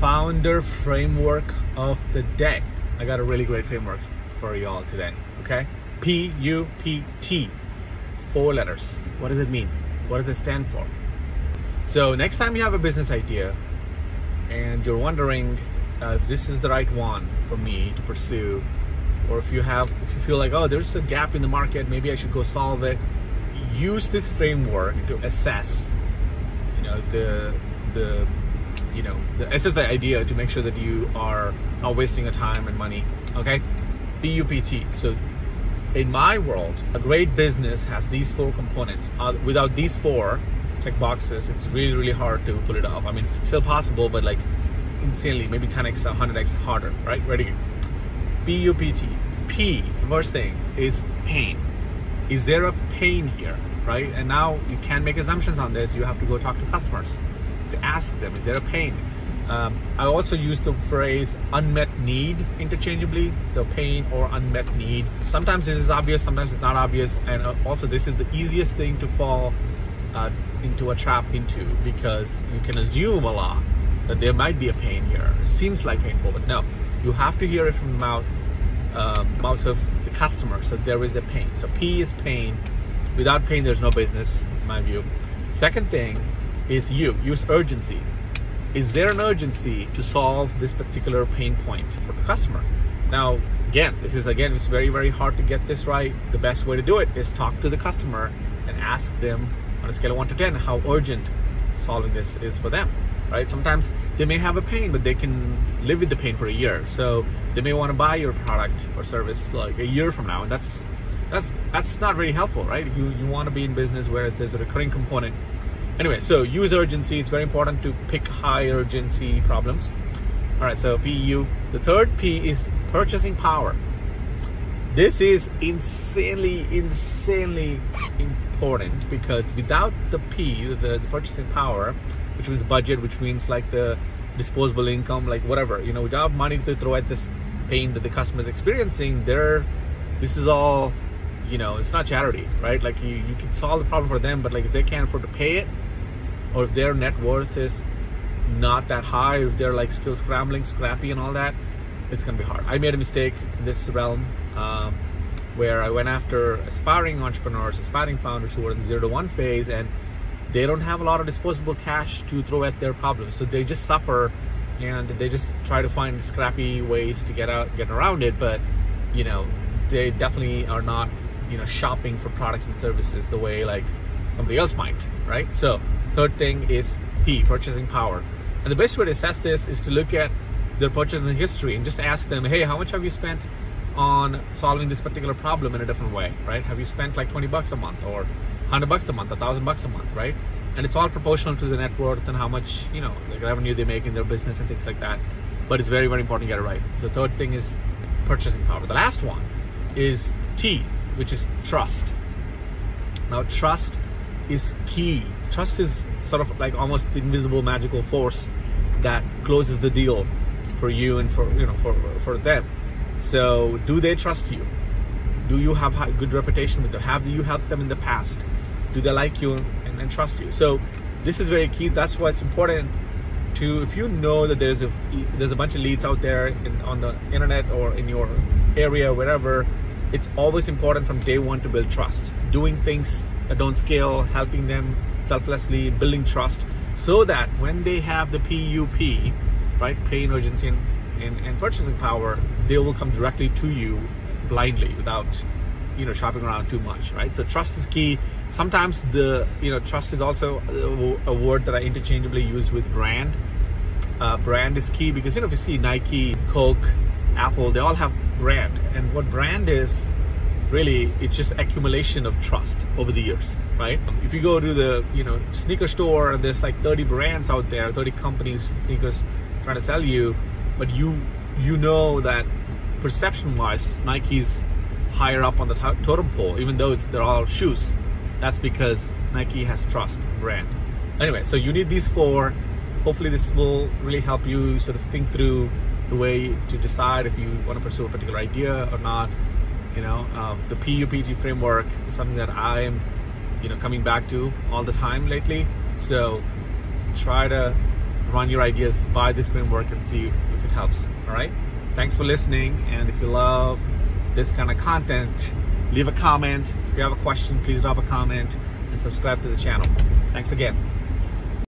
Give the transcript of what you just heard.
founder framework of the day. I got a really great framework for y'all today. Okay, P U P T, four letters. What does it mean? What does it stand for? So next time you have a business idea and you're wondering uh, if this is the right one for me to pursue, or if you have, if you feel like, oh, there's a gap in the market, maybe I should go solve it. Use this framework to assess, you know, the the know, assess the idea to make sure that you are not wasting your time and money. Okay, PUPT. So in my world, a great business has these four components. Uh, without these four check boxes, it's really, really hard to pull it off. I mean, it's still possible, but like insanely, maybe 10x, 100x harder, right? Ready? PUPT. P, first thing, is pain. Is there a pain here, right? And now you can't make assumptions on this. You have to go talk to customers to ask them, is there a pain? Um, I also use the phrase unmet need interchangeably, so pain or unmet need. Sometimes this is obvious, sometimes it's not obvious, and uh, also this is the easiest thing to fall uh, into a trap into because you can assume a lot that there might be a pain here. It seems like painful, but no, you have to hear it from the mouth, uh, mouths of the customer. So there is a pain. So P is pain. Without pain, there's no business, in my view. Second thing is you. Use urgency. Is there an urgency to solve this particular pain point for the customer? Now, again, this is again, it's very, very hard to get this right. The best way to do it is talk to the customer and ask them on a scale of one to ten how urgent solving this is for them. Right? Sometimes they may have a pain, but they can live with the pain for a year. So they may want to buy your product or service like a year from now, and that's that's that's not very helpful, right? You you want to be in business where there's a recurring component Anyway, so use urgency. It's very important to pick high urgency problems. All right, so PU. The third P is purchasing power. This is insanely, insanely important because without the P, the, the purchasing power, which means budget, which means like the disposable income, like whatever, you know, without money to throw at this pain that the customer is experiencing, there, this is all, you know, it's not charity, right? Like you, you can solve the problem for them, but like if they can't afford to pay it, or if their net worth is not that high, if they're like still scrambling, scrappy, and all that, it's gonna be hard. I made a mistake in this realm um, where I went after aspiring entrepreneurs, aspiring founders who were in the zero to one phase, and they don't have a lot of disposable cash to throw at their problems, so they just suffer and they just try to find scrappy ways to get out, get around it. But you know, they definitely are not, you know, shopping for products and services the way like somebody else might, right? So Third thing is P, purchasing power. And the best way to assess this is to look at their purchasing history and just ask them, hey, how much have you spent on solving this particular problem in a different way, right? Have you spent like 20 bucks a month or 100 bucks a month, 1,000 bucks a month, right? And it's all proportional to the net worth and how much, you know, the revenue they make in their business and things like that. But it's very, very important to get it right. The third thing is purchasing power. The last one is T, which is trust. Now, trust is key. Trust is sort of like almost the invisible magical force that closes the deal for you and for you know for for them. So do they trust you? Do you have a good reputation with them? Have you helped them in the past? Do they like you and, and trust you? So this is very key. That's why it's important to if you know that there's a there's a bunch of leads out there in, on the internet or in your area wherever it's always important from day one to build trust. Doing things don't scale helping them selflessly, building trust, so that when they have the PUP, right, pain, urgency, and, and, and purchasing power, they will come directly to you blindly without you know shopping around too much right? So trust is key. Sometimes the you know trust is also a, a word that i interchangeably use with brand. Uh, brand is key because you know if you see nike coke apple they all have brand. And what brand is really it's just accumulation of trust over the years right? If you go to the you know sneaker store and there's like 30 brands out there 30 companies sneakers trying to sell you but you you know that perception wise nike's higher up on the totem pole even though it's they're all shoes that's because nike has trust brand. Anyway so you need these four. Hopefully this will really help you sort of think through the way to decide if you want to pursue a particular idea or not you know, um, the PUPT framework is something that I'm, you know, coming back to all the time lately. So try to run your ideas by this framework and see if it helps. All right. Thanks for listening. And if you love this kind of content, leave a comment. If you have a question, please drop a comment and subscribe to the channel. Thanks again.